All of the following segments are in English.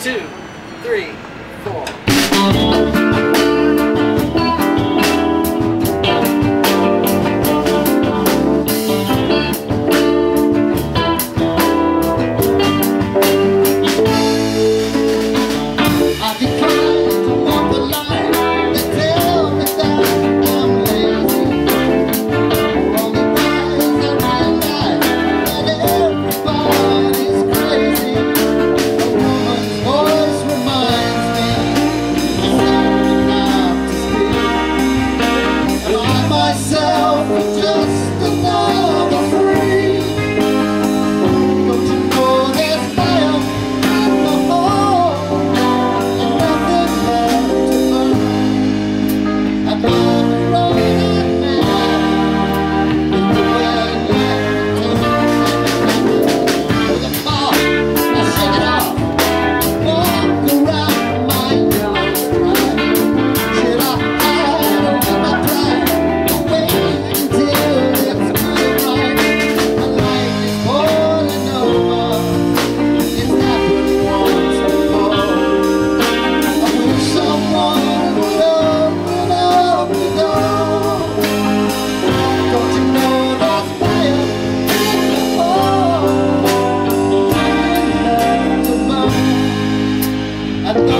two, three, four. Burn.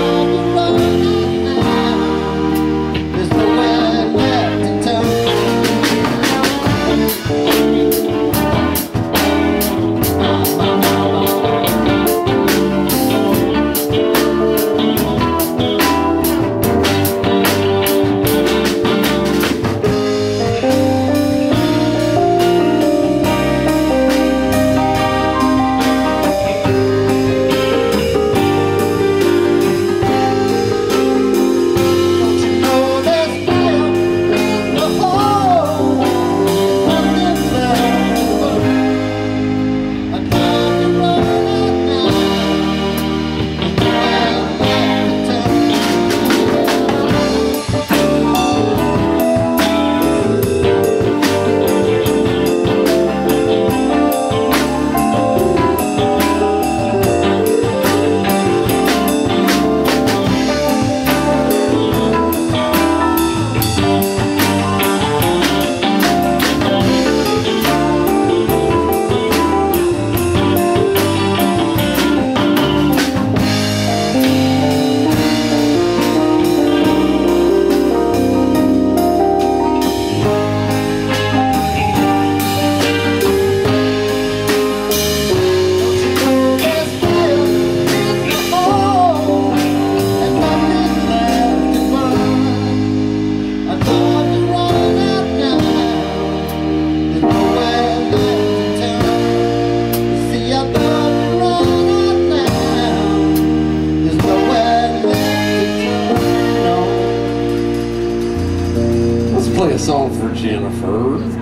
Play a song for Jennifer.